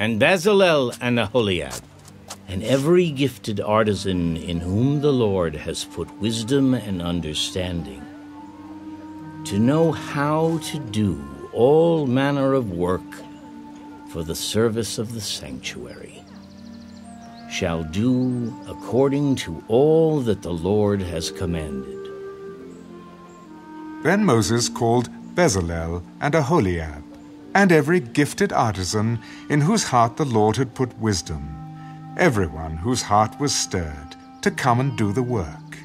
and Bezalel and Aholiab, and every gifted artisan in whom the Lord has put wisdom and understanding, to know how to do all manner of work for the service of the sanctuary, shall do according to all that the Lord has commanded. Then Moses called Bezalel and Aholiab, and every gifted artisan in whose heart the Lord had put wisdom, everyone whose heart was stirred, to come and do the work.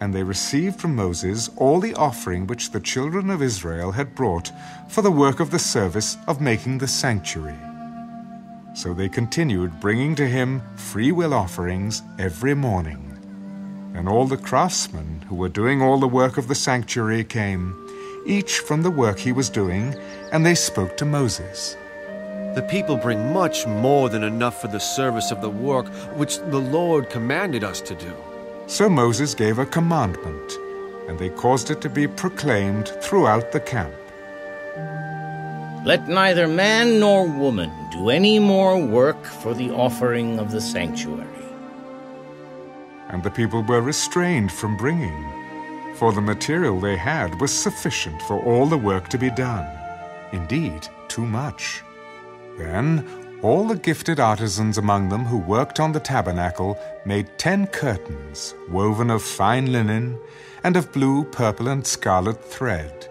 And they received from Moses all the offering which the children of Israel had brought for the work of the service of making the sanctuary. So they continued bringing to him free will offerings every morning. And all the craftsmen who were doing all the work of the sanctuary came, each from the work he was doing, and they spoke to Moses. The people bring much more than enough for the service of the work which the Lord commanded us to do. So Moses gave a commandment, and they caused it to be proclaimed throughout the camp. Let neither man nor woman do any more work for the offering of the sanctuary. And the people were restrained from bringing, for the material they had was sufficient for all the work to be done. Indeed, too much. Then all the gifted artisans among them who worked on the tabernacle made ten curtains, woven of fine linen and of blue, purple, and scarlet thread.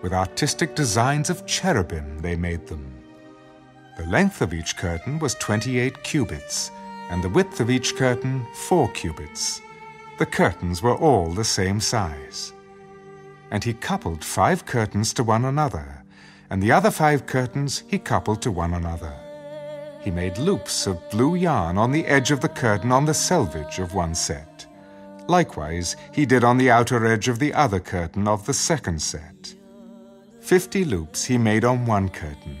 With artistic designs of cherubim they made them. The length of each curtain was twenty eight cubits, and the width of each curtain four cubits. The curtains were all the same size. And he coupled five curtains to one another, and the other five curtains he coupled to one another. He made loops of blue yarn on the edge of the curtain on the selvage of one set. Likewise, he did on the outer edge of the other curtain of the second set. Fifty loops he made on one curtain,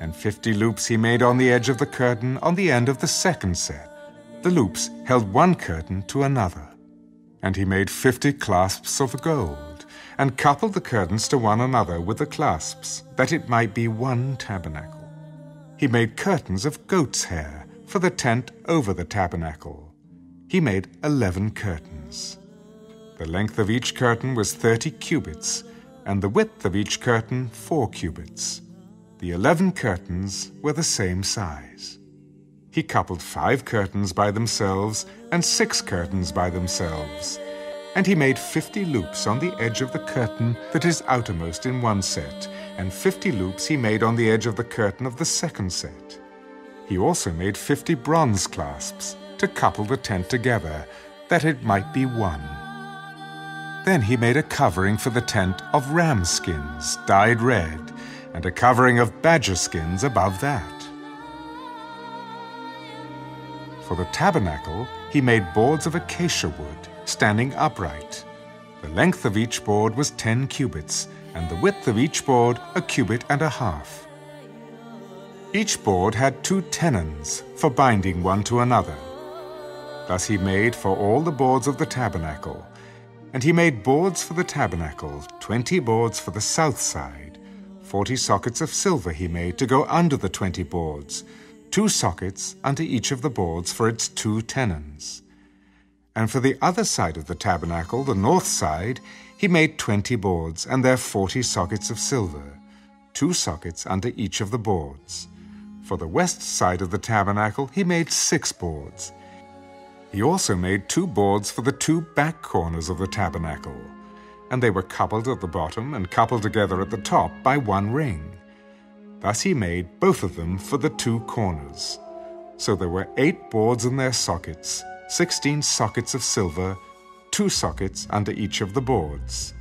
and fifty loops he made on the edge of the curtain on the end of the second set. The loops held one curtain to another. And he made fifty clasps of gold, and coupled the curtains to one another with the clasps, that it might be one tabernacle. He made curtains of goat's hair for the tent over the tabernacle. He made eleven curtains. The length of each curtain was thirty cubits, and the width of each curtain four cubits. The eleven curtains were the same size. He coupled five curtains by themselves and six curtains by themselves. And he made fifty loops on the edge of the curtain that is outermost in one set, and fifty loops he made on the edge of the curtain of the second set. He also made fifty bronze clasps to couple the tent together, that it might be one. Then he made a covering for the tent of ram skins dyed red, and a covering of badger skins above that. For the tabernacle, he made boards of acacia wood, standing upright. The length of each board was ten cubits, and the width of each board a cubit and a half. Each board had two tenons for binding one to another. Thus he made for all the boards of the tabernacle. And he made boards for the tabernacle, twenty boards for the south side. Forty sockets of silver he made to go under the twenty boards, two sockets under each of the boards for its two tenons. And for the other side of the tabernacle, the north side, he made twenty boards, and their forty sockets of silver, two sockets under each of the boards. For the west side of the tabernacle, he made six boards. He also made two boards for the two back corners of the tabernacle, and they were coupled at the bottom and coupled together at the top by one ring. Thus he made both of them for the two corners. So there were eight boards in their sockets, sixteen sockets of silver, two sockets under each of the boards.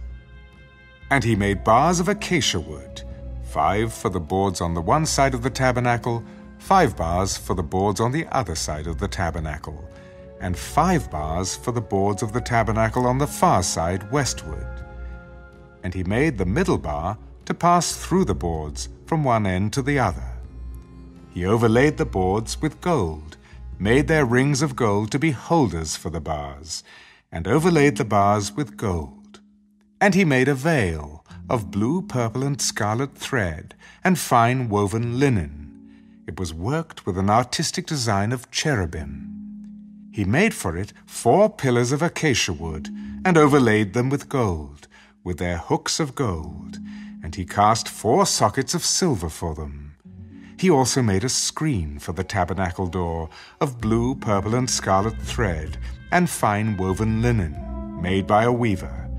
And he made bars of acacia wood, five for the boards on the one side of the tabernacle, five bars for the boards on the other side of the tabernacle, and five bars for the boards of the tabernacle on the far side westward. And he made the middle bar to pass through the boards from one end to the other. He overlaid the boards with gold, made their rings of gold to be holders for the bars, and overlaid the bars with gold. And he made a veil of blue, purple, and scarlet thread, and fine woven linen. It was worked with an artistic design of cherubim. He made for it four pillars of acacia wood and overlaid them with gold, with their hooks of gold, and he cast four sockets of silver for them. He also made a screen for the tabernacle door of blue, purple, and scarlet thread and fine woven linen, made by a weaver,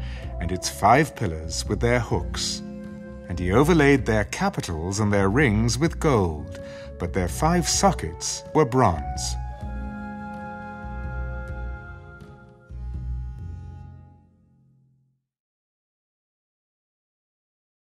and its five pillars with their hooks. And he overlaid their capitals and their rings with gold, but their five sockets were bronze.